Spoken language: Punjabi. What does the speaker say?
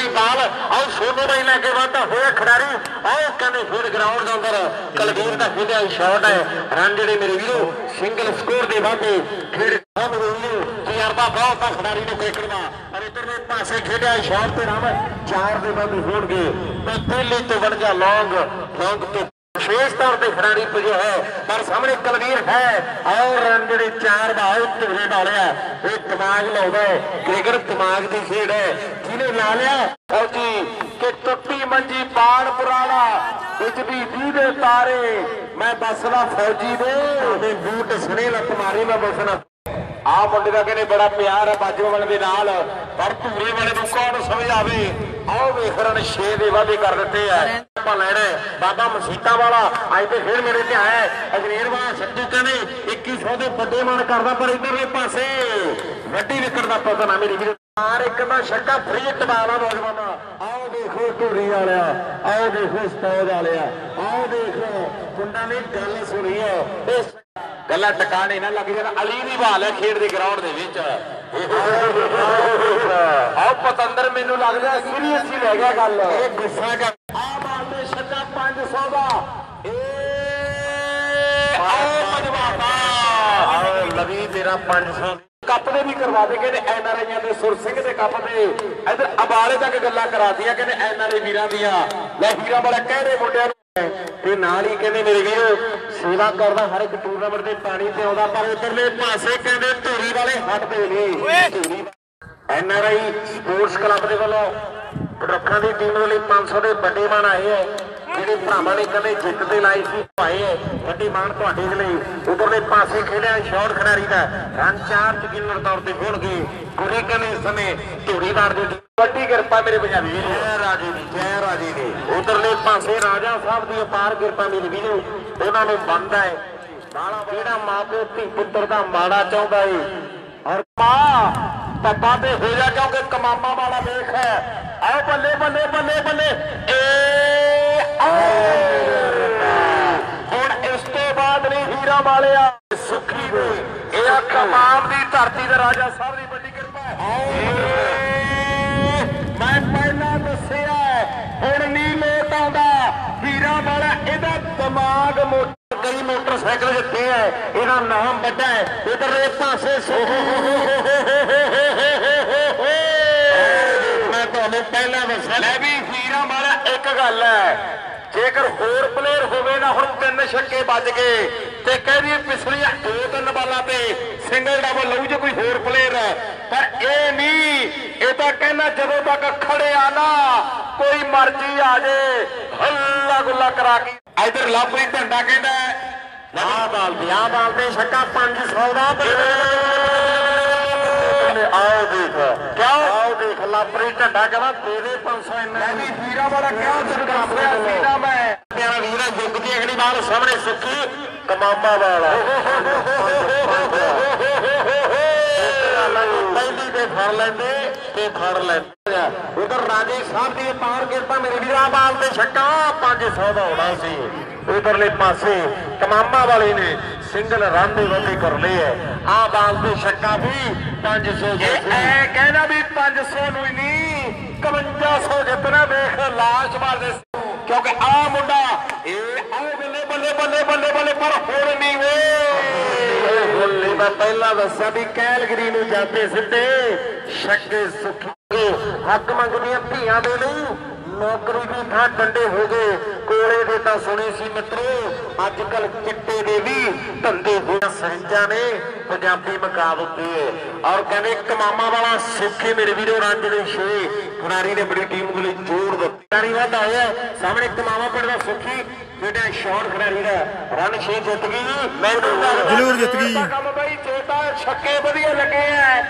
ਗਈ ਬਾਲ, ਆਓ ਸੋਨੂ ਬਾਈ ਲੈ ਕੇ ਵਾਧਾ ਹੋਇਆ ਖਿਡਾਰੀ। ਆਓ ਕਹਿੰਦੇ ਫਿਰ ਗਰਾਊਂਡ ਦੇ ਅੰਦਰ। ਕਲਵੀਰ ਦਾ ਖੇਡਿਆ ਸ਼ਾਟ ਹੈ। ਰਨ ਜਿਹੜੇ ਮੇਰੇ ਵੀਰੋ ਸਿੰਗਲ ਸਕੋਰ ਦੇ ਵਾਧੇ। ਖੇਡ ਬਹੁਤ ਵੀਰੋ ਤਜਰਬਾ ਬਹੁਤ ਆ ਖਿਡਾਰੀ ਨੇ ਕ੍ਰਿਕਟ ਦਾ। ਪਰ ਇਧਰਲੇ ਪਾਸੇ ਖੇਡਿਆ ਸ਼ਾਟ ਤੇ ਰਾਮ, ਚਾਰ ਦੇ ਵਾਧੇ ਹੋਣਗੇ। ਤੇ ਪਹਿਲੇ ਤੋਂ ਬਣ ਗਿਆ ਲੌਂਗ ਲੌਂਗ ਤੋਂ ਵਿਸ਼ੇਸ਼ ਤੌਰ ਤੇ ਖਿਡਾਰੀ ਪੁਜਿਆ ਹੈ, ਪਰ ਸਾਹਮਣੇ ਕਲਵੀਰ ਹੈ। ਔਰ ਰਨ ਜਿਹੜੇ ਚਾਰ ਬਾਲ ਧੂਰੇ ਵਾਲਿਆ ਇਹ ਦਿਮਾਗ ਲਾਉਂਦਾ ਹੈ, ਕ੍ਰਿਕਟ ਦਿਮਾਗ ਦੀ ਖੇਡ ਹੈ। ਜਿਹਨੇ ਲਾ ਲਿਆ, ਫੌਜੀ ਕਿ ਟੁੱਟੀ ਮੰਜੀ ਬਾਣ ਪੁਰਾਣਾ ਬਿਜਲੀ ਦੀ ਦੇ ਤਾਰੇ। ਮੈਂ ਬਸਦਾ ਫੌਜੀ ਦੇ ਉਹਦੇ ਬੂਟ ਸਣੇ ਲੱਤ ਮਾਰੇ, ਮੈਂ ਬਸਣਾ ਆ ਮੁੰਡੇ ਦਾ ਕਹਿੰਦੇ ਬੜਾ ਪਿਆਰ ਹੈ ਬਾਜੋਵਾਲ ਦੇ ਨਾਲ। ਪਰ ਧੂਰੀ ਵਾਲੇ ਨੂੰ ਕੌਣ ਸਮਝਾਵੇ? ਆਓ ਵੇਖ ਰਨ 6 ਦੇ ਵਾਅਦੇ ਕਰ ਦਿੱਤੇ ਆ। ਆਪਾਂ ਲੈਣਾ ਬਾਬਾ ਮਸੀਤਾ ਵਾਲਾ, ਅੱਜ ਤੇ ਫੇਰ ਮੇਰੇ ਤੇ ਆਇਆ ਹੈ। ਅਜਨੇਰ ਕਹਿੰਦੇ 2100 ਦੇ ਵੱਡੇ ਮਨ ਕਰਦਾ, ਪਰ ਇਧਰਲੇ ਪਾਸੇ ਵੱਡੀ ਵਿਕਟ ਦਾ ਪਤਾ ਨਾ ਮੇਰੀ ਵੀਰ ਮਾਰ ਇੱਕ ਦਾ ਛੱਕਾ ਫਰੀ ਟਬਾਲਾ ਨੌਜਵਾਨਾ ਆਓ ਦੇਖੋ ਧੂਰੀ ਵਾਲਿਆ, ਆਓ ਦੇਖੋ ਸਟੋਜ ਵਾਲਿਆ, ਆਓ ਦੇਖੋ। ਕੁੰਡਾ ਨੇ ਗੱਲ ਸੁਣੀ ਹੈ ਗੱਲਾਂ ਟਿਕਾਣੇ ਨਾ ਲੱਗ ਜਾਣ। ਅਲੀ ਦੀ ਬਾਲ ਹੈ ਖੇਡ ਦੇ ਗਰਾਊਂਡ ਦੇ ਵਿੱਚ। ਆਓ ਪਤੰਦਰ ਮੈਨੂੰ ਲੱਗਦਾ ਸੀਰੀਅਸ ਹੀ ਲੈ ਗਿਆ ਗੱਲ। ਇਹ ਗੁੱਸਾ ਕਰ ਆ ਬਾਲ ਤੇ ਛੱਕਾ 500 ਦਾ। ਏ ਆਓ ਮਜਵਾਤਾ ਆਓ ਲਵੀ ਤੇਰਾ 500 ਕੱਪ ਦੇ ਵੀ ਕਰਵਾ ਦੇ ਕਹਿੰਦੇ ਐਨ ਆਰ ਆਈਆਂ ਦੇ ਸੁਰ ਸਿੰਘ ਦੇ ਕੱਪ ਦੇ। ਇਧਰ ਅਬਾਲੇ ਤੱਕ ਗੱਲਾਂ ਕਰਾਤੀਆਂ ਕਹਿੰਦੇ ਐਨ ਆਰ ਆਈ ਵੀਰਾਂ ਦੀਆਂ। ਲੈ ਵੀਰਾਂ ਵਾਲਾ ਕਹਿੰਦੇ ਮੁੰਡਿਆਂ ਨੂੰ। ਤੇ ਨਾਲ ਹੀ ਕਹਿੰਦੇ ਮੇਰੇ ਵੀਰੋ ਸੇਵਾ ਕਰਦਾ ਹਰ ਇੱਕ ਟੂਰਨਾਮੈਂਟ ਦੇ ਪਾਣੀ ਤੇ ਆਉਂਦਾ ਪਰ ਉਧਰਲੇ ਪਾਸੇ ਕਹਿੰਦੇ ਧੂਰੀ ਵਾਲੇ ਹਟਦੇ ਨਹੀਂ N R I sports club ਦੇ ਵੱਲੋਂ ਰੱਖਾਂ ਦੀ ਟੀਮ ਦੇ ਲਈ 500 ਦੇ ਵੱਡੇ ਮਾਨ ਆਏ ਹੈ ਜਿਹੜੇ ਭਰਾਵਾਂ ਨੇ ਕਦੇ ਜਿੱਤ ਦੇ ਲਾਈ ਸੀ ਭਾਏ ਵੱਡੀ ਮਾਨ ਤੁਹਾਡੇ ਦੇ ਲਈ। ਉਧਰਲੇ ਪਾਸੇ ਖੇਡਿਆ ਸ਼ਾਟ ਖਿਡਾਰੀ ਦਾ। ਰਨ ਚਾਰ ਯਕੀਨਰ ਤੌਰ ਤੇ ਹੋਣਗੇ। ਗੁਰੇ ਕਹਿੰਦੇ ਇਸ ਸਮੇਂ ਧੂਰੀਦਾਰ ਦੀ ਵੱਡੀ ਕਿਰਪਾ ਮੇਰੇ ਪੰਜਾਬੀ ਵੀਰ। ਜੈ ਰਾਜੇ ਦੀ ਜੈ ਰਾਜੇ ਦੀ। ਉਧਰਲੇ ਪਾਸੇ ਰਾਜਾ ਸਾਹਿਬ ਦੀ ਅਪਾਰ ਕਿਰਪਾ ਮੇਰੇ ਵੀਰੋ ਉਹਨਾਂ ਨੂੰ ਬੰਦ ਹੈ। ਬਾਲਾ ਜਿਹੜਾ ਮਾਪੇ ਧੀ ਪੁੱਤਰ ਦਾ ਮਾੜਾ ਚਾਹੁੰਦਾ ਏ। ਔਰ ਮਾਂ ਪੱਪਾ ਤੇ ਹੋ ਜਾ ਕਿਉਂਕਿ ਕਮਾਮਾ ਵਾਲਾ ਵੇਖ ਹੈ। ਆਓ ਬੱਲੇ ਬੱਲੇ ਬੱਲੇ ਬੱਲੇ। ਏ ਆਓ। ਹੁਣ ਇਸ ਤੋਂ ਬਾਅਦ ਨਹੀਂ ਹੀਰਾ ਵਾਲਿਆ। ਸੁਖੀ ਦੇ ਇਹ ਆ ਕਮਾਮ ਦੀ ਧਰਤੀ ਦਾ ਰਾਜਾ ਸਾਹਿਬ ਦੀ ਵੱਡੀ ਕਿਰਪਾ। ਮੈਂ ਪਹਿਲਾਂ ਦੱਸਿਆ ਹੁਣ ਨਹੀਂ ਲੋਟ ਆਉਂਦਾ। ਹੀਰਾ ਵਾਲਾ, ਇਹਦਾ ਦਿਮਾਗ ਮੋਟਾ ਕਈ ਮੋਟਰਸਾਈਕਲ ਜਿੱਤੇ ਹੈ, ਇਹਦਾ ਨਾਮ ਵੱਡਾ ਹੈ। ਇਧਰਲੇ ਪਾਸੇ ਮੈਂ ਤੁਹਾਨੂੰ ਪਹਿਲਾਂ ਦੱਸਿਆ, ਲੈ ਵੀ ਹੀਰਾ ਮਾਰਾ ਇੱਕ ਗੱਲ ਹੈ। ਜੇਕਰ ਹੋਰ ਪਲੇਅਰ ਹੋਵੇ ਨਾ, ਹੁਣ ਤਿੰਨ ਛੱਕੇ ਵੱਜ ਗਏ। ਤੇ ਕਹਿੰਦੀ ਪਿਛਲੀਆਂ ਦੋ ਤਿੰਨ ਬਾਲਾਂ ਤੇ ਸਿੰਗਲ ਡਬਲ ਲਊ ਜੇ ਕੋਈ ਹੋਰ ਪਲੇਅਰ ਪਰ ਇਹ ਨਹੀਂ ਇਹ ਤਾਂ ਕਹਿੰਦਾ ਜਦੋਂ ਤੱਕ ਖੜਿਆ ਨਾ ਕੋਈ ਮਰਜ਼ੀ ਆ ਜੇ। ਹੱਲਾ ਗੁੱਲਾ ਕਰਾ ਕੇ। ਇਧਰ ਲਾਪਰੀ ਢੰਡਾ ਕਹਿੰਦਾ ਆਹ ਬਾਲ ਦੀ ਆਹ ਬਾਲ ਤੇ ਛੱਕਾ 500 ਦਾ। ਆਓ ਦੇਖ। ਕਿਉਂ ਆਓ ਦੇਖ ਲਾਪਰੀ ਢੰਡਾ ਕਹਿੰਦਾ ਦੇ 500 ਇੰਨਾ। ਮੈਂ ਵੀ ਵੀਰਾ ਵਾਲਾ ਕਿਉਂ ਸਰਕਾ ਪਿਆ ਸੀਦਾ ਮੈਂ। ਪਿਆਰਾ ਵੀਰਾ ਜੁਗ ਦੀ ਅਗਲੀ ਬਾਲ ਸਾਹਮਣੇ ਸੁੱਕੀ। ਕਮਾਮਾ ਵਾਲਾ ਪਹਿਲੀ ਤੇ ਫੜ ਲੈਂਦੇ ਤੇ ਫੜ ਲੈਂਦੇ ਉਧਰ ਰਾਜੇ ਸਾਹਿਬ ਦੀ ਪਾਰ ਕਿਰਪਾ ਮੇਰੇ ਵੀਰਾ ਬਾਲ ਤੇ ਛੱਕਾ 500 ਦਾ ਹੋਣਾ ਸੀ। ਉਧਰਲੇ ਪਾਸੇ ਕਮਾਮਾ ਵਾਲੇ ਨੇ ਸਿੰਗਲ ਰਨ ਦੇ ਵਾਧੇ ਕਰ ਲਏ ਹੈ ਆ ਬਾਲ ਤੇ ਛੱਕਾ ਵੀ 500 ਦੇ ਐ ਕਹਿੰਦਾ ਵੀ 500 ਨੂੰ ਹੀ ਨਹੀਂ 5100 ਜਿੱਤਣਾ ਵੇਖ ਲਾਸ਼ ਮਾਰਦੇ ਕਿਉਂਕਿ ਆ ਮੁੰਡਾ ਇਹ ਆਏ ਬੱਲੇ ਬੱਲੇ ਬੱਲੇ ਬੱਲੇ ਬੱਲੇ ਪਰ ਹੁਣ ਨਹੀਂ ਵੇ। ਹੁਣ ਨਹੀਂ ਮੈਂ ਪਹਿਲਾਂ ਦੱਸਿਆ ਵੀ ਕੈਲਗਰੀ ਨੂੰ ਜਾਂਦੇ ਸਿੱਧੇ ਛੱਕੇ ਸੁੱਖੀ ਹੱਕ ਮੰਗਦੀਆਂ ਧੀਆਂ ਦੇ ਲਈ। ਨੌਕਰੀ ਦੀ ਥਾਂ ਡੰਡੇ ਹੋ ਗਏ। ਕੋਲੇ ਦੇ ਤਾਂ ਸੁਣੇ ਸੀ ਮਿੱਤਰੋ। ਅੱਜ ਕੱਲ ਚਿੱਟੇ ਦੇ ਵੀ ਧੰਦੇ ਹੋਏ ਸਹਿਜਾਂ ਨੇ ਪੰਜਾਬੀ ਮੁਕਾਬਲੇ ਔਰ ਕਹਿੰਦੇ ਕਮਾਮਾ ਵਾਲਾ ਸੁੱਖੇ ਮੇਰੇ ਵੀਰੋ ਰੰਜ ਦੇ ਛੇ। ਖਿਡਾਰੀ ਨੇ ਬੜੀ ਟੀਮ ਲਈ ਜੋੜ ਦਿੱਤੀ। ਖਿਡਾਰੀ ਵੱਧ ਆਇਆ ਸਾਹਮਣੇ ਕਮਾਮਾ ਪਿੰਡ ਦਾ ਸੁੱਖੀ ਜਿਹੜਾ ਸ਼ਾਟ ਖਿਡਾਰੀ ਦਾ। ਰਨ 6 ਜਿੱਤ ਗਈ। ਮੈਨੂੰ ਜ਼ਰੂਰ ਜਿੱਤ ਗਈ। ਕੰਮ ਬਈ ਚੇਤਾ ਛੱਕੇ ਵਧੀਆ ਲੱਗੇ ਐ